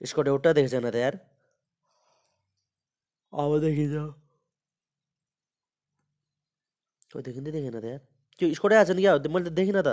Score एउटा छैन त यार। अब देखिन्छ त्यो देखिँदै देखेन त यार। त्यो स्कोरै आएको छ नि क्या? मैले त देखिनँ त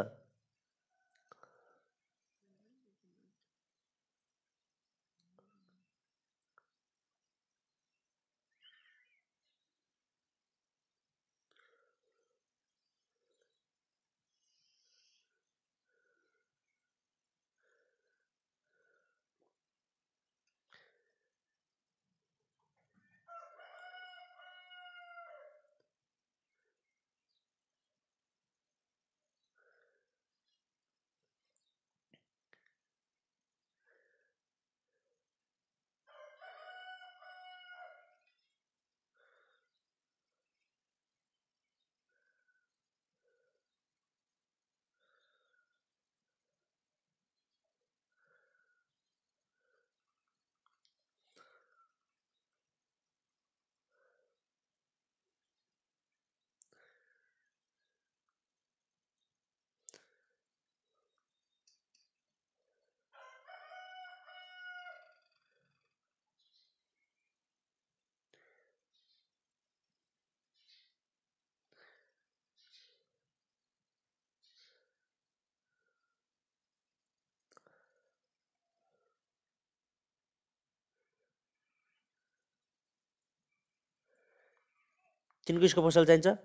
तिनको स्कोर पसल चाहिन्छ।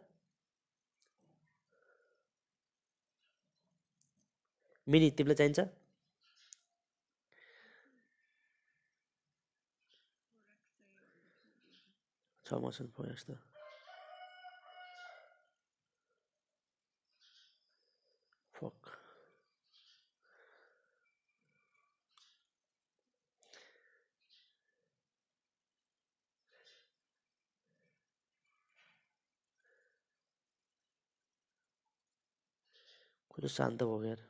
मिनी तिमीलाई चाहिन्छ। छ मसँग फोर एक्स त फक कस्तो शान्त भयो यार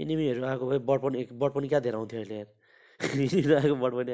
एनिमीहरू आएको भए बड पनि बड पनि क्या धेरै आउँथ्यो अहिले यिनीहरू आएको बड पनि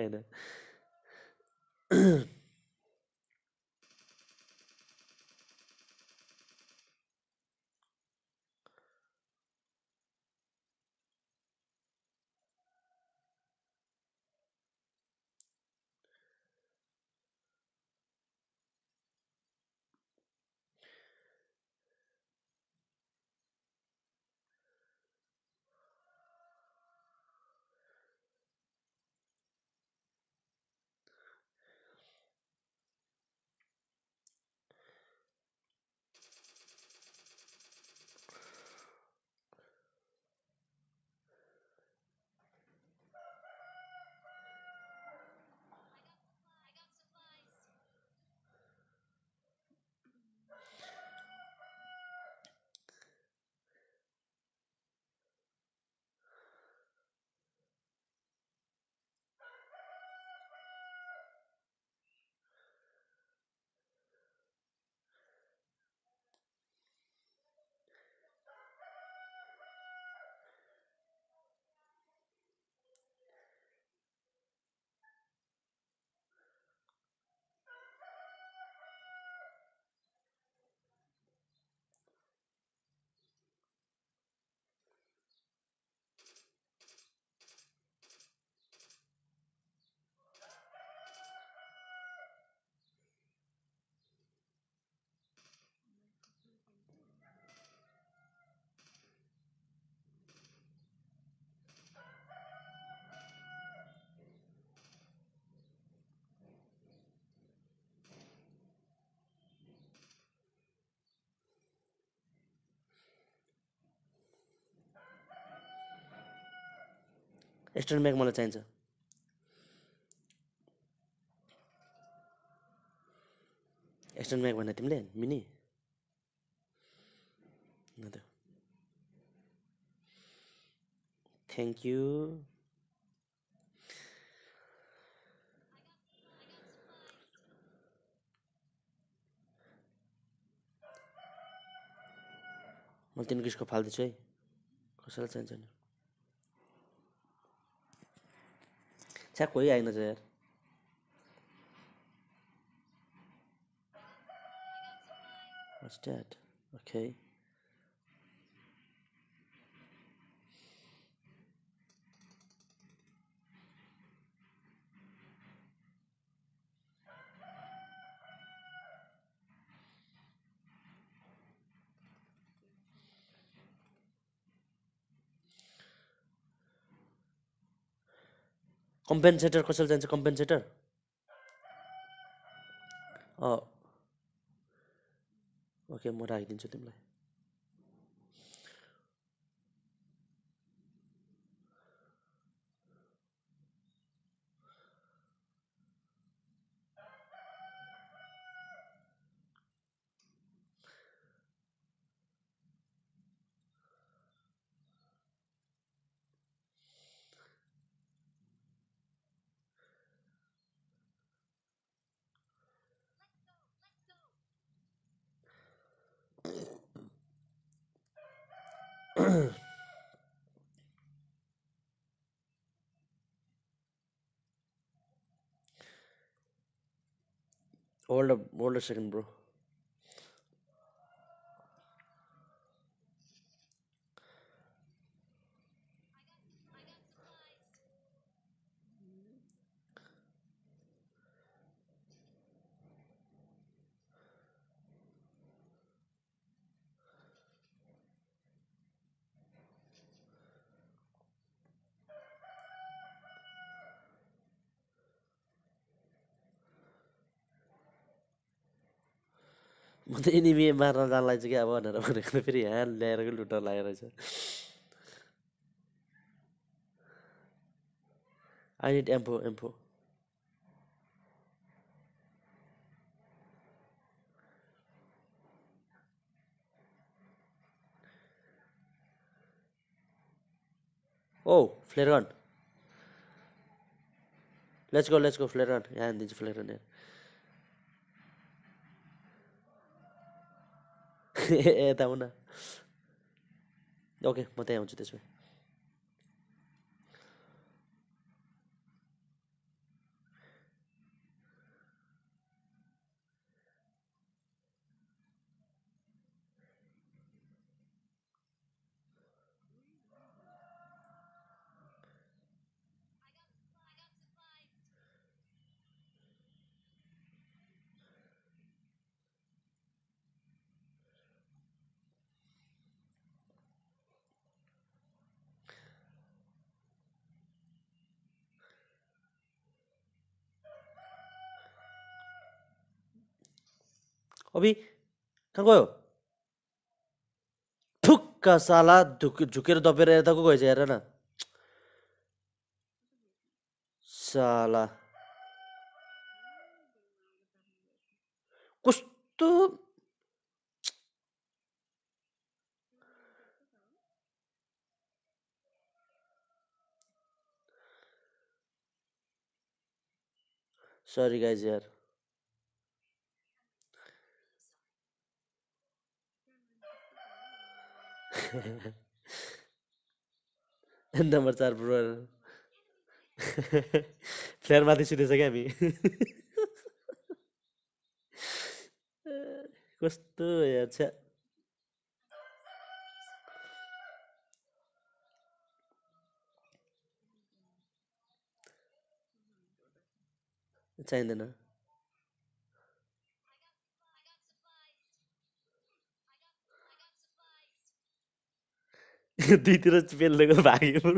एक्सटर्न ब्याग मलाई चाहिन्छ। एक्सटर्न ब्याग भने तिमीले मिनी। थ्याङ्क यू म तिन किसको फाल्दैछु है? कसैलाई चाहिन्छ नि? छ्या कोही आएन यार What's that? Okay. कम्पेन्सेटर कसैले चाहिन्छ कम्पेन्सेटर? ओके म राखिदिन्छु तिमीलाई। Hold up hold a second bro म त एनिमी मार्न जानलाई चाहिँ क्या भनेर भनेको फेरि यहाँ ल्याएर लुट्न लागेर रहेछ। I need M four M four oh flare gun let's go let's go flare gun यहाँ हानिदिन्छु फ्लेयर गन यता हुन ओके म त्यहीँ आउँछु त्यसो भए अभि कहाँ गयो? ठुक्क साला झुक झुकेर दबेर यता को गएछ हेर न। साला। कस्तो? सरी गाइज यार। नम्बर चार ब्रो फ्लेयर माथि सुतेछ क्या हामी? कस्तो यार छ्या चाहिँदैन। दुईतिर पेल्दै गयो भाग्यो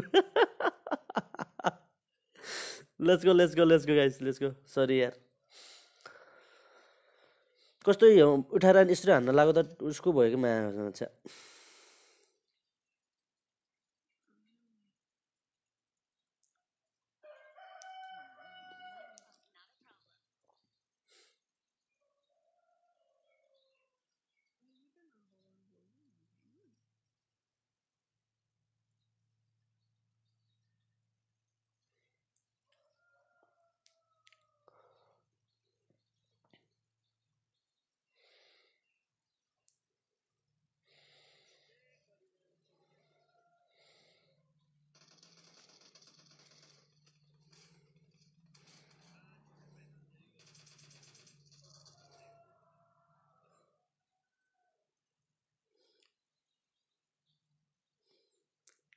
let's go let's go guys let's go sorry यार। कस्तो उठाएर यसरी हान्न लाग्यो त उसको भयो कि माया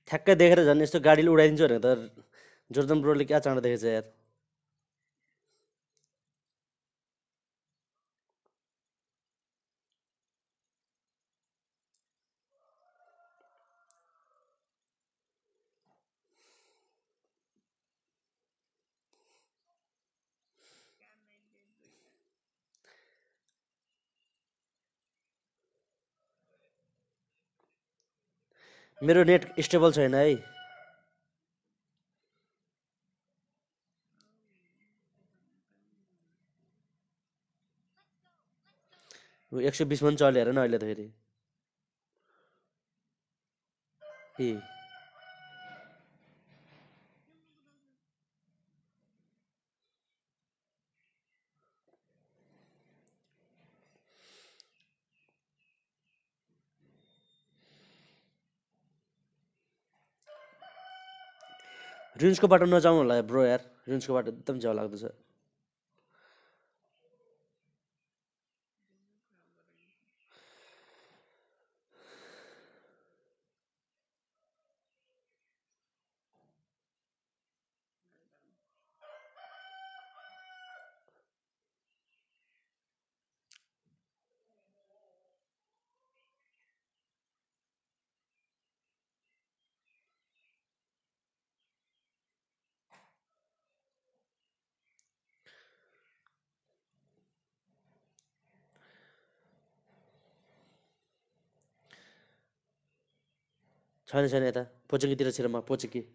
ठ्याक्कै देखेर झन् यस्तो गाडीले उडाइदिन्छ भनेर त जोर्दन ब्रोले क्या चाँडो देखेछ यार। मेरो नेट स्टेबल छैन है। एक सय बिसमा पनि चल्यो हेर न अहिले त फेरि। ए। रिन्सको बाटो नजाउँ होला ब्रो यार। रिन्सको बाटो एकदम झ्याउ लाग्दछ छैन छैन यता। पोचुकीतिर छिर म पोचुकी।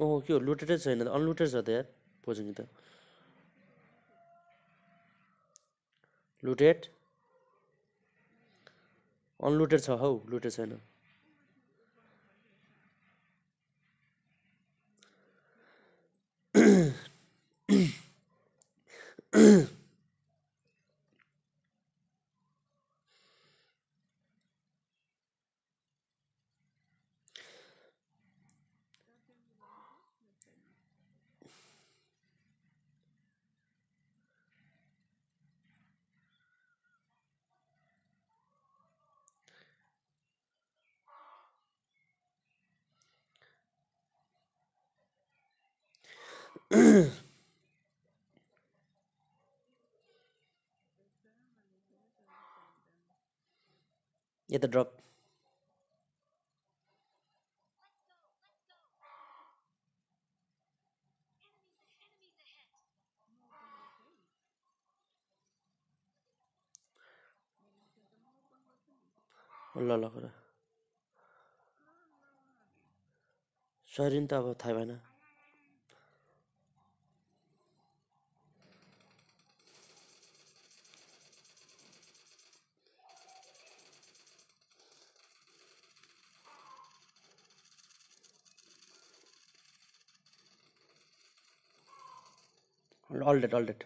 ओहो के हो? लुटेडै छैन त? अनलुटेड छ त यार पोचुकी त। लुटेड? अनलुटेड छ हौ लुटेड छैन। 嗯。嗯 यता ड्रप ल ल कुरा सरी त अब थाहा भएन। All dead all dead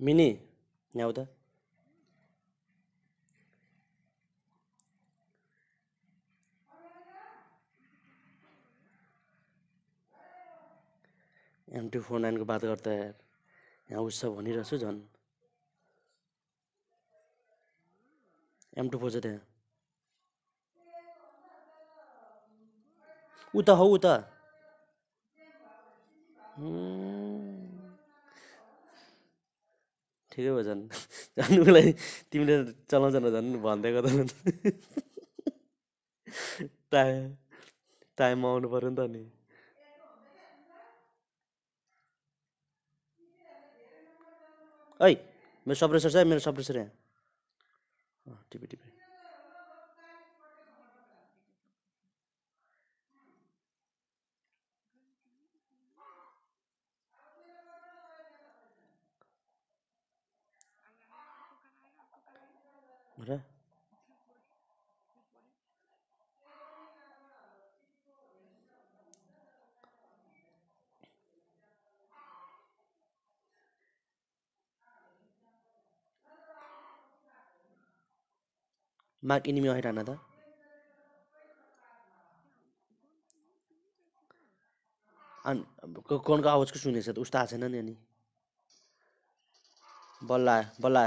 Mini यहाँ उता एमटी फोर नाइनको बात गर्दा यहाँ उस भनिरहेको छु झन् एम टू फोर छ त्यहाँ उता हौ उता ठिकै भयो झन्। जानुको लागि तिमीले चलाउँछ न झन् भनिदिएको त टाइम टाइममा आउनु पऱ्यो नि त नि। ऐ मेरो सप्रेसर छ मेरो सप्रेसर यहाँ। टिपी टिपी। र माग इनिमी आइरहन त। अनि कोनको आवाज सुनेछ त? उस्ता छैन नि अनि। बल्ल बल्ला बल्ल।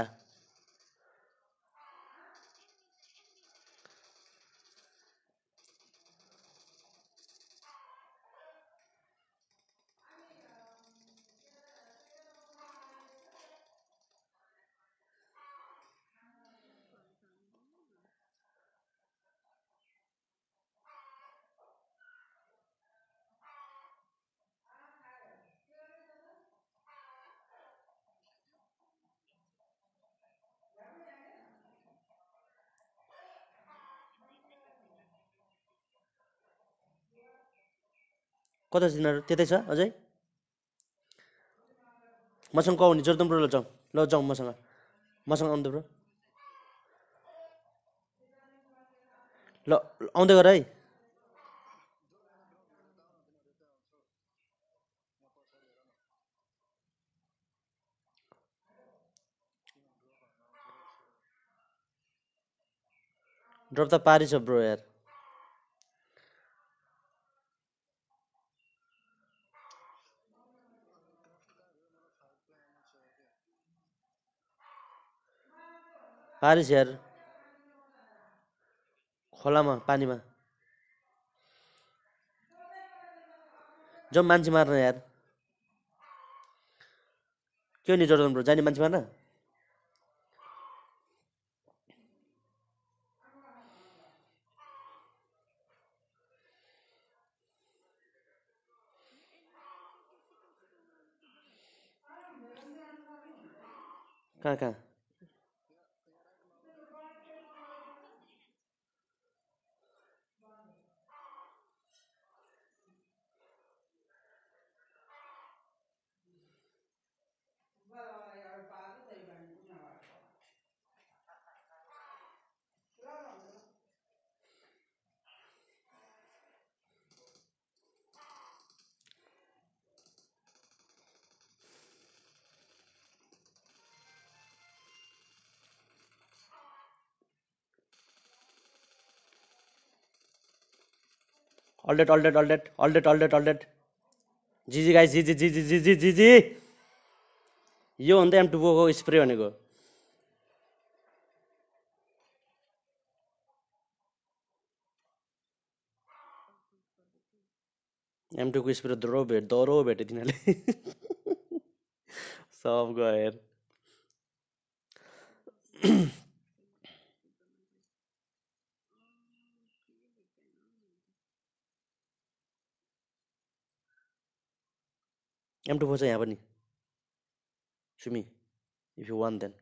कता छ त्यतै छ अझै? मसँग कौ नि जोरदम ब्रो ल जाउँ। ल जाउँ मसँग। मसँग आउँदै ब्रो। ल आउँदै गर है। ड्रप त पारी छ ब्रो यार। पारी छ यार खोलामा पानीमा। जाउँ मान्छे मार्न यार। के नि जोर्डन ब्रो जाने मान्छे मार्न। कहाँ कहाँ? अल्डेट अल्डेट अल्डेट अल्डेट अल्डेट अल्डेट जिजी गाई जिजी जिजी जिजी जिजी यो हुन्छ एमटुबोको स्प्रे भनेको। एमटुको स्प्रे दह्रो भेट दह्रो भेटे तिनीहरूले। सब गएर। एम टू फोर छ यहाँ पनि सुमी इफ यु वान देन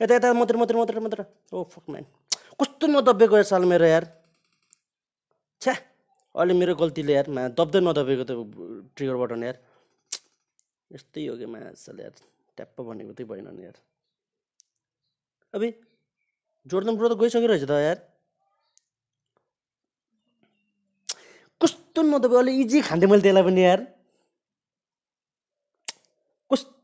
यता यता मात्र मात्र मात्र मात्र ओ फक म्यान कस्तो नदबेको यार साल मेरो यार छ्या अहिले मेरो गल्तीले यार मा दब्दै नदबेको त ट्रिगर बटन यार यस्तै हो कि मासल यार ट्याप्प भनेको त्यही भएन नि यार अबे जोर्दन ब्रो त गइसक्यो रहेछ त यार कस्तो नदबे अहिले इजी खान्थेँ मैले त्यसलाई पनि यार कस्तो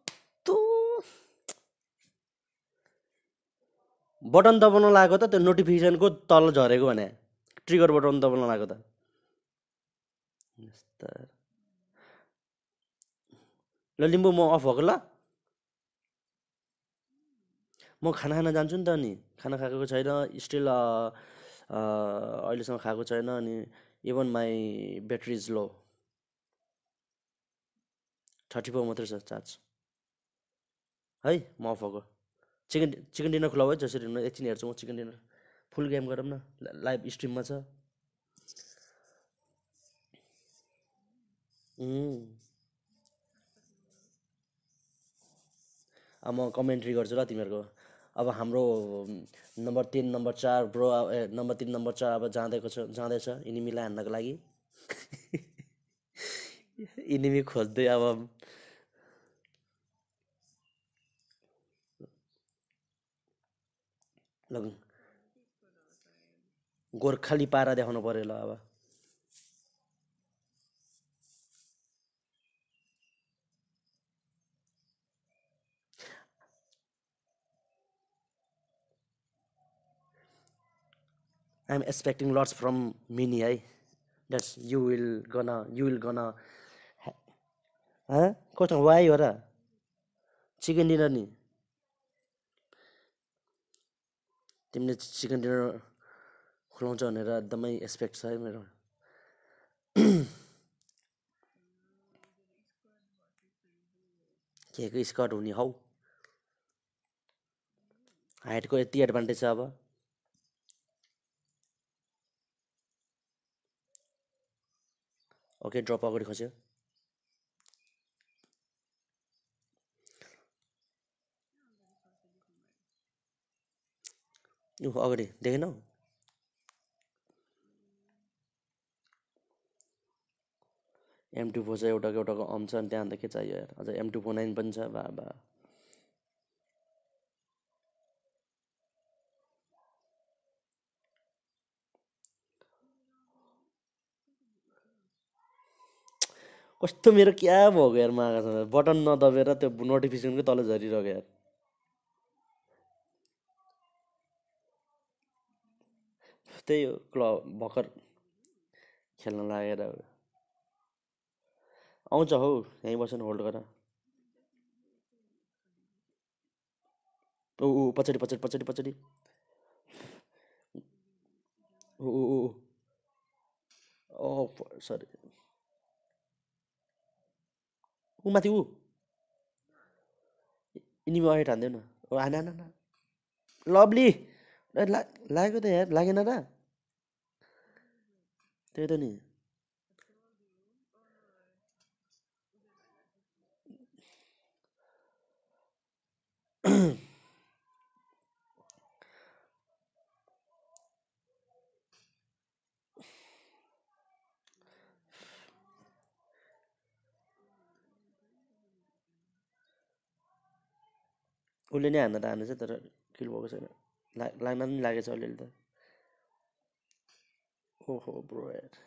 बटन दबाउन लागेको त त्यो नोटिफिकेसनको तल झरेको भने। ट्रिगर बटन दबाउन लागेको त। ल लिम्बू म अफ भएको ल। म खाना खान जान्छु नि त अनि। खाना खाएको छैन स्टिल अहिलेसम्म खाएको छैन अनि even my battery is low thirty four मात्रै छ चार्ज है म अफ भएको। चिकन चिकन डिनर खुला भयो जसरी एकछिन हेर्छु म चिकन डिनर फुल गेम गरौँ न लाइभ स्ट्रिममा छ। म कमेन्ट्री गर्छु ल तिमीहरूको। अब हाम्रो नम्बर तिन नम्बर चार ब्रो नम्बर तिन नम्बर चार अब जाँदैको छ जाँदैछ। इनिमीलाई हान्नको लागि। इनिमी खोज्दै अब ल गोर्खाली पारा देखाउनु पऱ्यो ल अब I'm expecting lots from Mini है that's you will gun you will gun कस्तो वाइ हो र चिकन डिनर नि तिमीले चिकन डिनर खुलाउँछ भनेर एकदमै एक्सपेक्ट छ है मेरो। के स्कट हुने हौ। हाइटको यति एडभान्टेज छ अब। ओके ड्रप अगाडि खस्यो। ऊ अगाडि देखेनौ एम टू फोर छ एउटाको एउटाको अम छ अनि त्यहाँ अन्त के चाहियो यार अझ एम टू फोर नाइन पनि छ बा बा कस्तो मेरो क्या भएको यार मागासँग बटन नदबेर त्यो नोटिफिकेसनकै तल झरिरहेको यार। त्यही हो क्लब भर्खर खेल्न लागेर। आउँछ हौ यहीँ बस्नु होल्ड गर। ऊ ऊ पछाडि पछाडि पछाडि पछाडि। ऊ ऊ ओ सरी। ऊ माथि ऊ। यिनीमा अगाडि हान्देऊ न। ओ हान लभली! लाग्यो त यार लागेन र। नि उसले नै हान्न त हानेछ तर किल भएको छैन लाग्न पनि लागेछ अलिअलि त ओहो ब्रो यार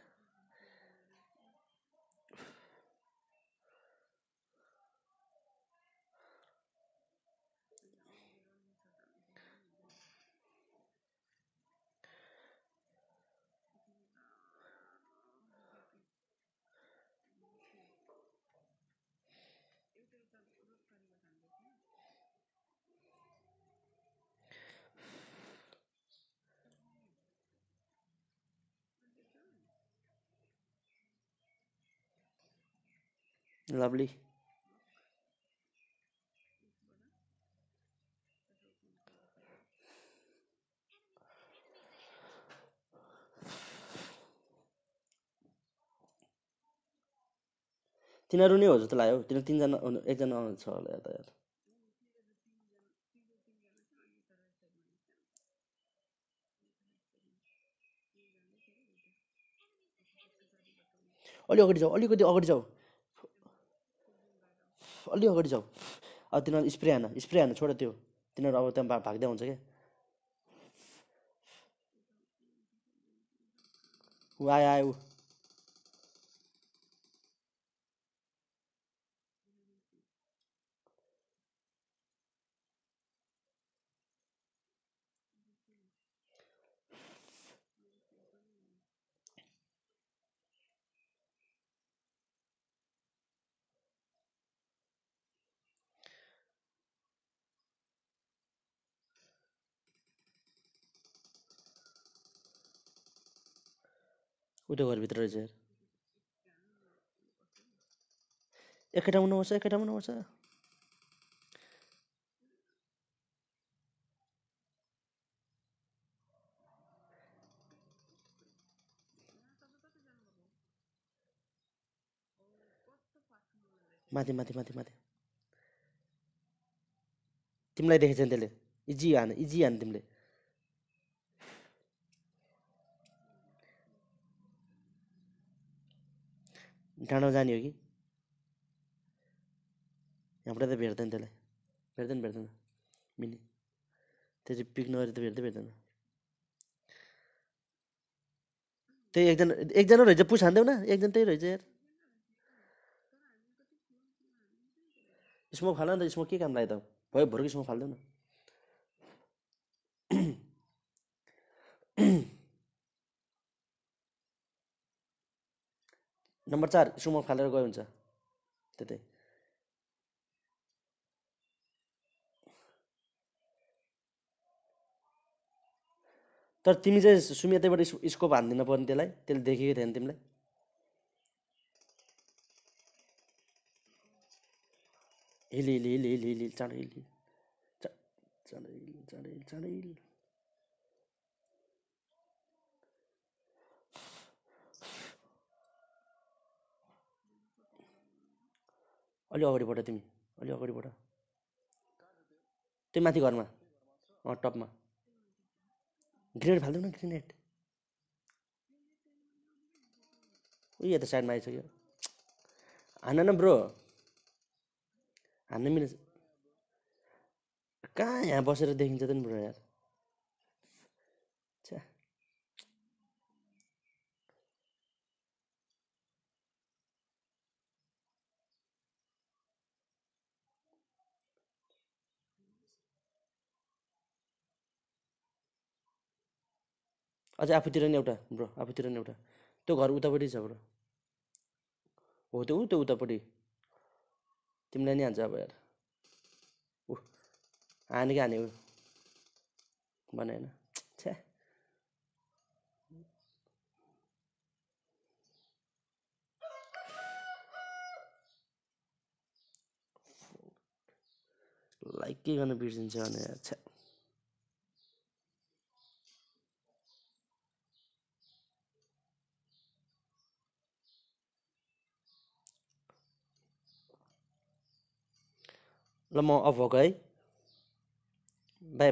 लभली तिनीहरू नै हो जस्तो लाग्यो। तिनीहरू तिनजना एकजना छ होला यता यार अलि अगाडि जाऊ अलिकति अगाडि जाऊ। अलि अगाडि जाऊ। अब तिनीहरू स्प्रे हान स्प्रे हान छोड त्यो। तिनीहरू अब त्यहाँ भाग्दै हुन्छ क्या। ऊ आयो आयो ऊ ऊ घरभित्र रहेछ यार। एकै ठाउँमा नबस्छ एकै ठाउँमा नबस्छ। माथि माथि माथि माथि। तिमीलाई देखेछ नि त्यसले। इजी हान इजी हान तिमीले। डाँडो जाने हो कि यहाँबाट त भेट्दैन त्यसलाई भेट्दैन भेट्दैन मिनी त्यो चाहिँ पिक नगरी त भेट्दै भेट्दैन त्यही एकजना एकजना रहेछ पुस हान्देऊ न एकजना त्यही रहेछ यार स्मोक फाल त स्मोक के काम लाग्यो त भयो भोरको स्मोक फालिदेऊ नम्बर चार स्मोक फालेर गयो हुन्छ। त्यतै। तर तिमी चाहिँ सुमी यतैबाट स्कोप हानिदिनु पर्ने त्यसलाई। त्यसले देखेकै थिएन तिमीलाई। Heal heal heal heal heal चाँडो हिल चाँडो हिल चाँडो हिल चाँडो हिल। अलि अगाडिबाट तिमी अलि अगाडिबाट त्यो माथि घरमा। अँ टपमा। ग्रेनेड फालिदेऊ न ग्रेनेड। उयो त साइडमा आइसक्यो। हान न ब्रो। हान्न मिल्छ। कहाँ यहाँ बसेर देखिन्छ त नि ब्रो यार छ्या अझै आफूतिर नि एउटा ब्रो आफूतिर नि एउटा। त्यो घर उतापट्टि छ ब्रो। हो त्यो ऊ त्यो उतापट्टि। तिमीलाई नि हान्छ अब यार। ऊ हाने कि हाने ऊ भने होइन छ्या। लाइक के गर्न बिर्सिन्छ भने छ्या। ल म अफ भएको है बाई बाई